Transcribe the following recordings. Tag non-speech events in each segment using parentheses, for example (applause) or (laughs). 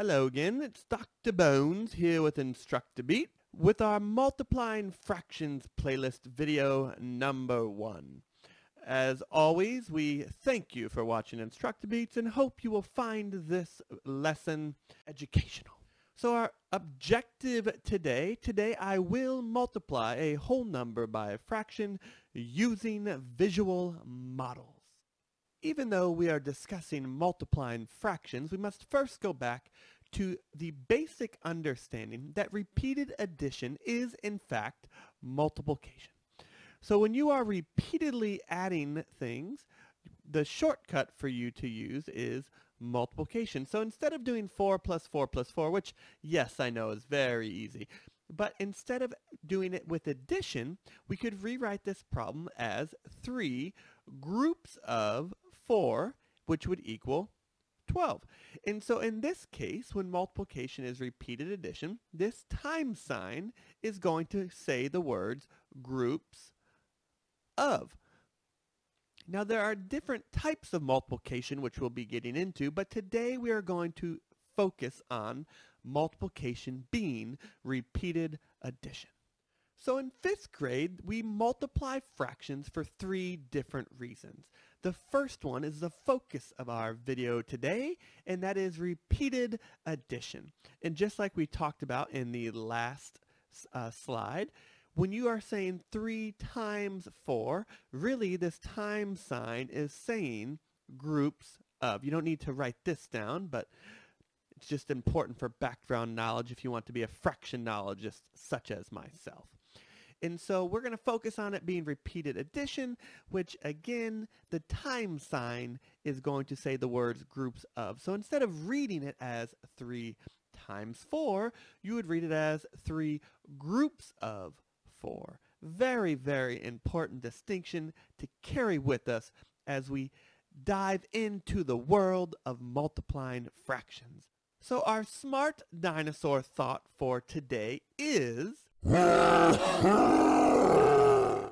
Hello again, it's Dr. Bones here with Instructabeat with our Multiplying Fractions playlist video number one. As always, we thank you for watching Instructabeats and hope you will find this lesson educational. So our objective today, today I will multiply a whole number by a fraction using visual models. Even though we are discussing multiplying fractions, we must first go back to the basic understanding that repeated addition is in fact multiplication. So when you are repeatedly adding things, the shortcut for you to use is multiplication. So instead of doing 4 plus 4 plus 4, which, yes, I know is very easy, but instead of doing it with addition, we could rewrite this problem as 3 groups of 4, which would equal 12. And so in this case, when multiplication is repeated addition, this time sign is going to say the words groups of. Now there are different types of multiplication which we'll be getting into, but today we are going to focus on multiplication being repeated addition. So in fifth grade, we multiply fractions for three different reasons. The first one is the focus of our video today, and that is repeated addition. And just like we talked about in the last uh, slide, when you are saying 3 times 4, really this time sign is saying groups of. You don't need to write this down, but it's just important for background knowledge if you want to be a fraction fractionologist such as myself. And so we're going to focus on it being repeated addition, which again, the time sign is going to say the words groups of. So instead of reading it as 3 times 4, you would read it as 3 groups of four. Very, very important distinction to carry with us as we dive into the world of multiplying fractions. So our smart dinosaur thought for today is...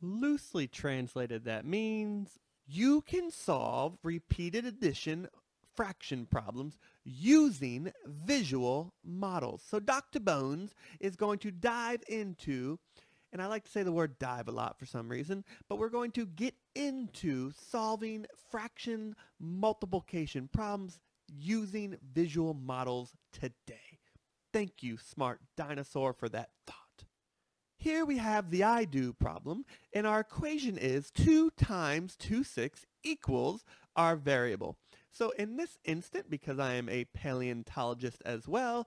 Loosely translated, that means you can solve repeated addition fraction problems using visual models. So Dr. Bones is going to dive into and I like to say the word dive a lot for some reason, but we're going to get into solving fraction multiplication problems using visual models today. Thank you, smart dinosaur, for that thought. Here we have the I do problem, and our equation is 2 times 2, 6 equals our variable. So in this instant, because I am a paleontologist as well,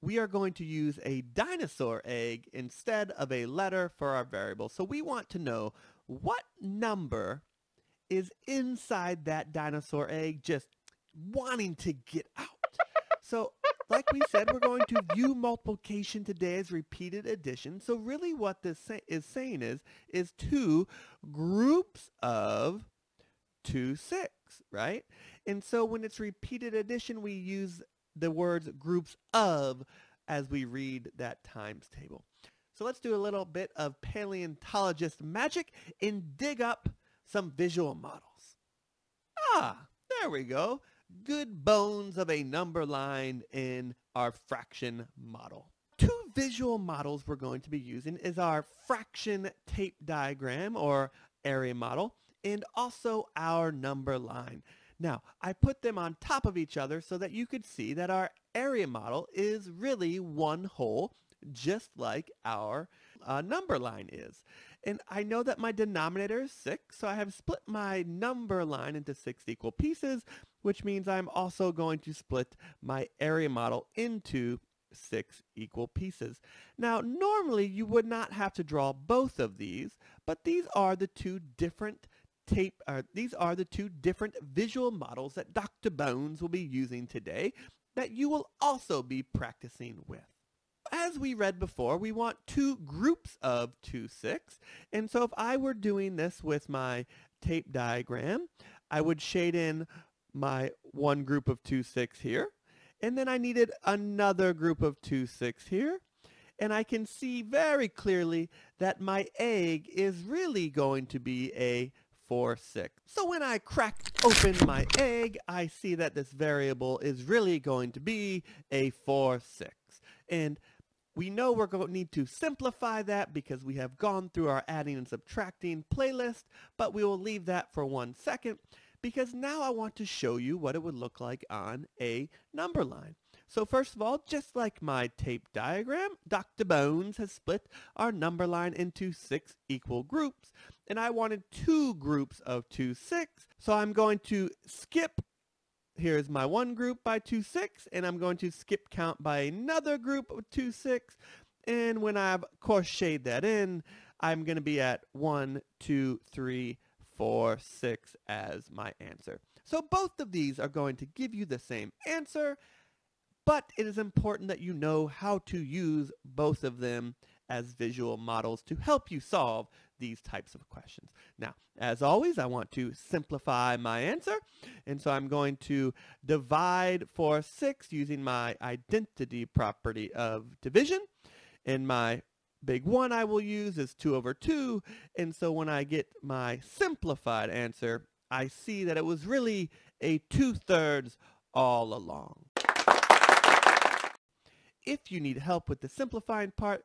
we are going to use a dinosaur egg instead of a letter for our variable. So we want to know what number is inside that dinosaur egg just wanting to get out. (laughs) So like we said, we're going to view multiplication today as repeated addition. So really what this say is saying is, is two groups of 2, 6, right? And so when it's repeated addition, we use the words groups of as we read that times table. So let's do a little bit of paleontologist magic and dig up some visual models. Ah, there we go. Good bones of a number line in our fraction model. Two visual models we're going to be using is our fraction tape diagram or area model and also our number line. Now, I put them on top of each other so that you could see that our area model is really one whole, just like our uh, number line is. And I know that my denominator is 6, so I have split my number line into 6 equal pieces, which means I'm also going to split my area model into six equal pieces. Now, normally you would not have to draw both of these, but these are the two different tape, uh, these are the two different visual models that Dr. Bones will be using today that you will also be practicing with. As we read before, we want two groups of 2, 6. And so if I were doing this with my tape diagram, I would shade in my one group of 2, 6 here. And then I needed another group of 2, 6 here. And I can see very clearly that my egg is really going to be a 4 6. So when I crack open my egg, I see that this variable is really going to be a 4 6. And we know we're going to need to simplify that because we have gone through our adding and subtracting playlist, but we will leave that for one second because now I want to show you what it would look like on a number line. So first of all, just like my tape diagram, Dr. Bones has split our number line into six equal groups. And I wanted two groups of two six. So I'm going to skip here's my one group by 2, 6, and I'm going to skip count by another group of 2, 6. And when I've, course, that in, I'm going to be at 1, 2, 3, 4, 6 as my answer. So both of these are going to give you the same answer, but it is important that you know how to use both of them as visual models to help you solve these types of questions. Now, as always, I want to simplify my answer, and so I'm going to divide for 6 using my identity property of division, and my big one I will use is 2 over 2, and so when I get my simplified answer, I see that it was really a two-thirds all along. If you need help with the simplifying part,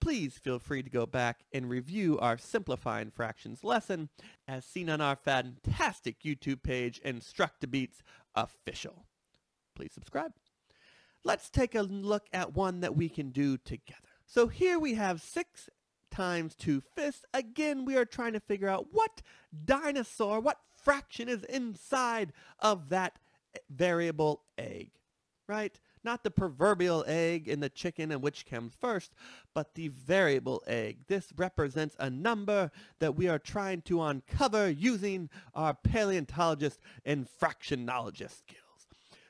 please feel free to go back and review our Simplifying Fractions lesson as seen on our fantastic YouTube page, Instructabeats Official. Please subscribe. Let's take a look at one that we can do together. So here we have 6 times 2 fifths. Again, we are trying to figure out what dinosaur, what fraction is inside of that variable egg, right? not the proverbial egg in the chicken and which comes first, but the variable egg. This represents a number that we are trying to uncover using our paleontologist and fractionologist skills.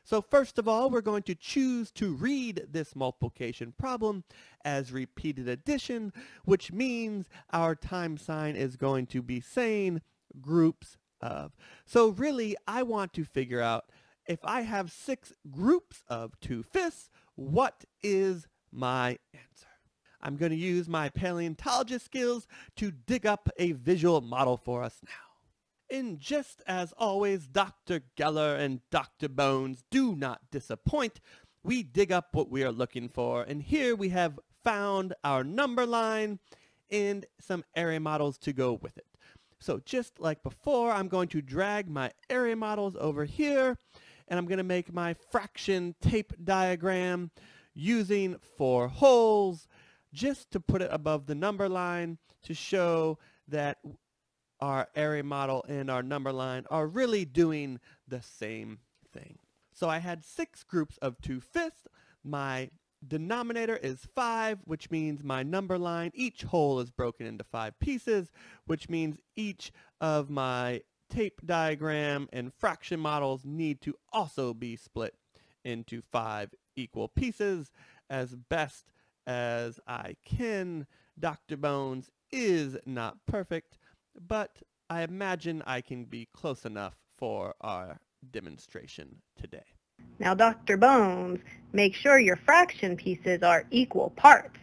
So first of all, we're going to choose to read this multiplication problem as repeated addition, which means our time sign is going to be saying groups of. So really, I want to figure out if I have six groups of two-fifths, what is my answer? I'm going to use my paleontologist skills to dig up a visual model for us now. And just as always, Dr. Geller and Dr. Bones do not disappoint. We dig up what we are looking for, and here we have found our number line and some area models to go with it. So just like before, I'm going to drag my area models over here and I'm going to make my fraction tape diagram using four wholes just to put it above the number line to show that our area model and our number line are really doing the same thing. So I had six groups of 2 fifths. My denominator is 5, which means my number line, each whole is broken into 5 pieces, which means each of my tape diagram and fraction models need to also be split into five equal pieces as best as I can. Dr. Bones is not perfect, but I imagine I can be close enough for our demonstration today. Now, Dr. Bones, make sure your fraction pieces are equal parts.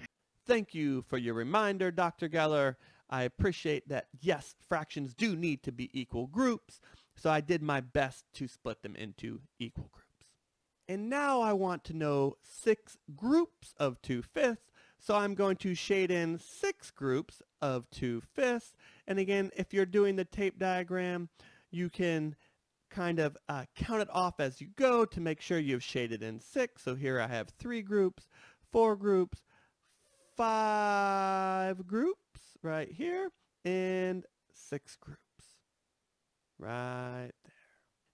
Thank you for your reminder, Dr. Geller. I appreciate that, yes, fractions do need to be equal groups, so I did my best to split them into equal groups. And now I want to know six groups of 2 fifths, so I'm going to shade in six groups of 2 fifths. And again, if you're doing the tape diagram, you can kind of uh, count it off as you go to make sure you've shaded in six. So here I have three groups, four groups, five groups, right here and six groups right there.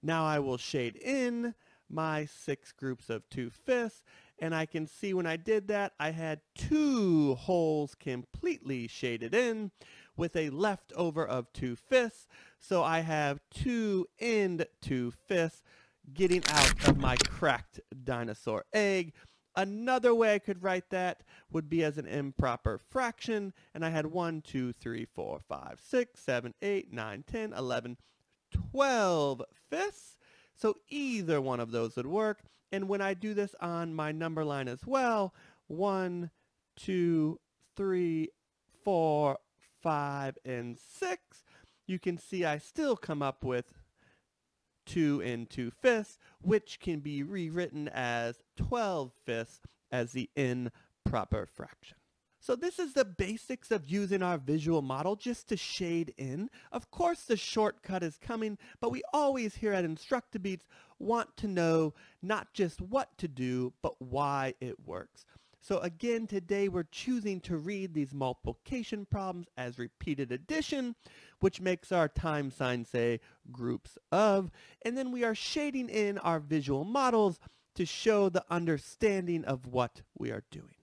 Now I will shade in my six groups of 2 fifths and I can see when I did that I had two wholes completely shaded in with a leftover of 2 fifths so I have two end 2 fifths getting out of my cracked dinosaur egg Another way I could write that would be as an improper fraction, and I had 1, 2, 3, 4, 5, 6, 7, 8, 9, 10, 11, 12 fifths. So either one of those would work. And when I do this on my number line as well, 1, 2, 3, 4, 5, and 6, you can see I still come up with 2 and 2 fifths, which can be rewritten as 12 fifths as the improper fraction. So this is the basics of using our visual model just to shade in. Of course the shortcut is coming, but we always here at Instructabeats want to know not just what to do, but why it works. So again, today we're choosing to read these multiplication problems as repeated addition, which makes our time sign say groups of, and then we are shading in our visual models to show the understanding of what we are doing.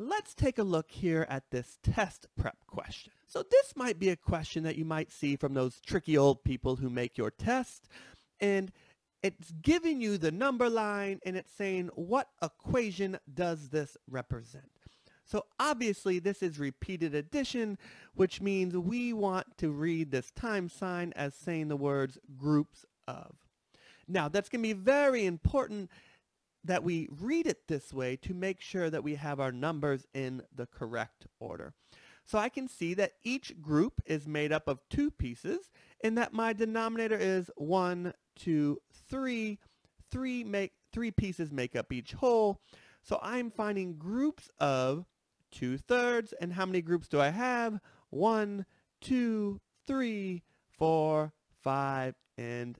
Let's take a look here at this test prep question. So this might be a question that you might see from those tricky old people who make your test. And it's giving you the number line and it's saying what equation does this represent. So obviously this is repeated addition, which means we want to read this time sign as saying the words groups of. Now that's going to be very important that we read it this way to make sure that we have our numbers in the correct order. So I can see that each group is made up of two pieces and that my denominator is one, two, three. Three, make, three pieces make up each whole. So I'm finding groups of two-thirds. And how many groups do I have? One, two, three, four, five, and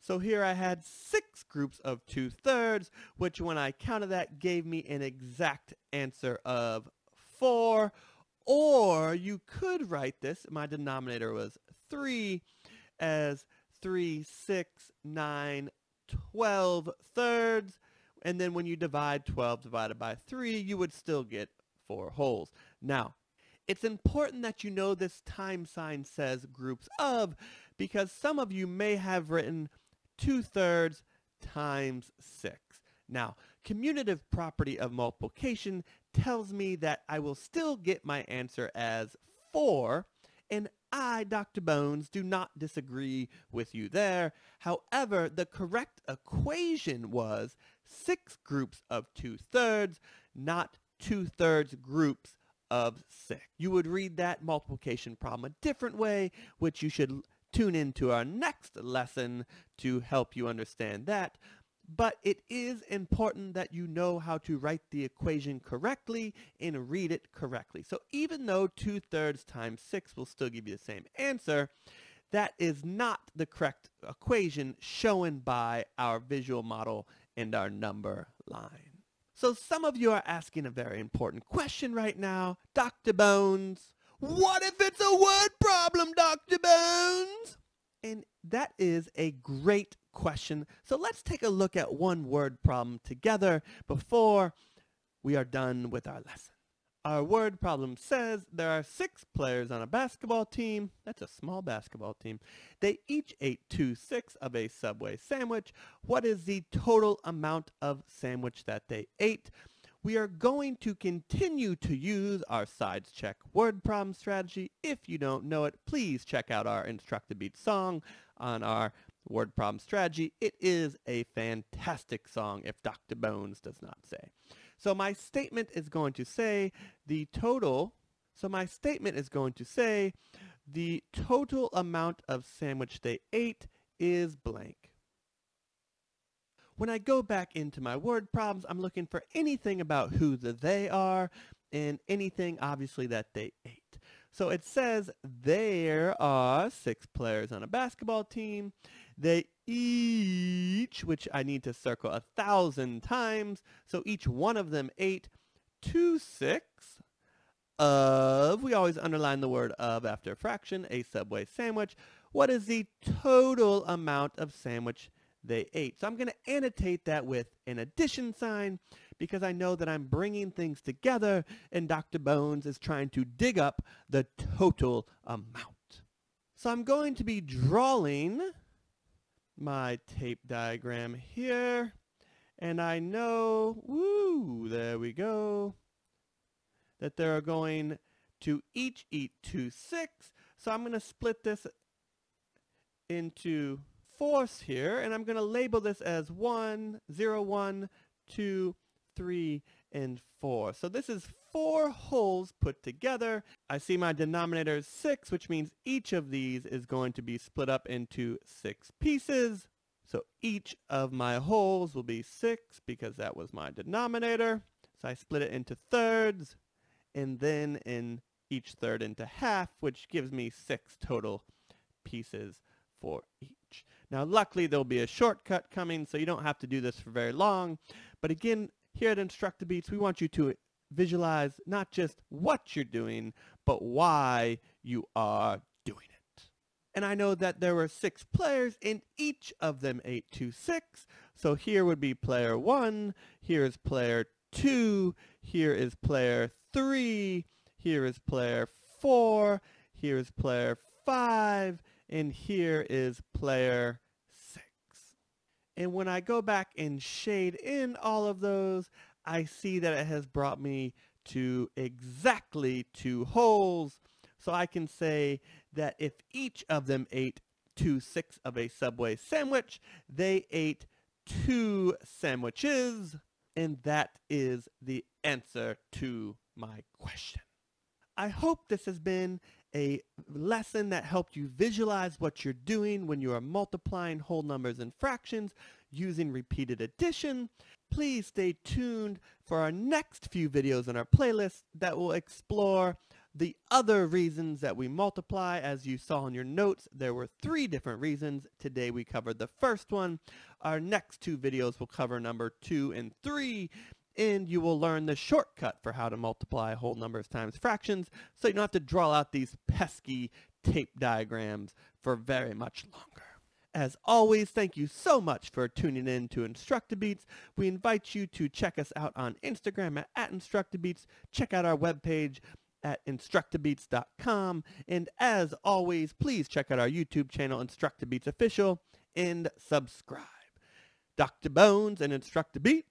so here I had six groups of two-thirds, which when I counted that gave me an exact answer of four. Or you could write this, my denominator was three, as three, six, nine, 12 thirds. And then when you divide 12 divided by 3, you would still get 4 wholes. Now, it's important that you know this time sign says groups of because some of you may have written two-thirds times 6. Now, commutative property of multiplication tells me that I will still get my answer as 4, and I, Dr. Bones, do not disagree with you there. However, the correct equation was 6 groups of two-thirds, not two-thirds groups of 6. You would read that multiplication problem a different way, which you should tune in to our next lesson to help you understand that. But it is important that you know how to write the equation correctly and read it correctly. So even though 2 thirds times 6 will still give you the same answer, that is not the correct equation shown by our visual model and our number line. So some of you are asking a very important question right now. Dr. Bones, what if it's a word problem, Dr. Bones? And that is a great question. So let's take a look at one word problem together before we are done with our lesson. Our word problem says there are six players on a basketball team. That's a small basketball team. They each ate two-sixths of a Subway sandwich. What is the total amount of sandwich that they ate? We are going to continue to use our sides check word problem strategy. If you don't know it, please check out our Instructabeats song on our word problem strategy. It is a fantastic song, if Dr. Bones does not say. So my statement is going to say the total, so my statement is going to say the total amount of sandwich they ate is blank. When I go back into my word problems, I'm looking for anything about who the they are and anything obviously that they ate. So it says there are six players on a basketball team. They each, which I need to circle a thousand times, so each one of them ate two six of, we always underline the word of after a fraction, a Subway sandwich. What is the total amount of sandwich they ate. So I'm going to annotate that with an addition sign because I know that I'm bringing things together and Dr. Bones is trying to dig up the total amount. So I'm going to be drawing my tape diagram here. And I know, woo, there we go, that they're going to each eat two six. So I'm going to split this into force here, and I'm going to label this as 1, 0, 1, 2, 3, and 4. So this is four wholes put together. I see my denominator is 6, which means each of these is going to be split up into 6 pieces. So each of my wholes will be 6 because that was my denominator. So I split it into thirds and then in each third into half, which gives me 6 total pieces for each. Now luckily there'll be a shortcut coming so you don't have to do this for very long. But again, here at Instructabeats, we want you to visualize not just what you're doing, but why you are doing it. And I know that there were six players and each of them ate two six. So here would be player one, here is player two, here is player three, here is player four, here is player five, and here is player six. And when I go back and shade in all of those, I see that it has brought me to exactly two wholes. So I can say that if each of them ate two six of a Subway sandwich, they ate two sandwiches. And that is the answer to my question. I hope this has been a lesson that helped you visualize what you're doing when you are multiplying whole numbers and fractions using repeated addition. Please stay tuned for our next few videos in our playlist that will explore the other reasons that we multiply. As you saw in your notes, there were three different reasons. Today we covered the first one. Our next two videos will cover number two and three and you will learn the shortcut for how to multiply whole numbers times fractions so you don't have to draw out these pesky tape diagrams for very much longer. As always, thank you so much for tuning in to Instructabeats. We invite you to check us out on Instagram at, at Instructabeats. Check out our webpage at instructabeats.com. And as always, please check out our YouTube channel, Instructabeats Official, and subscribe. Dr. Bones and Instructabeats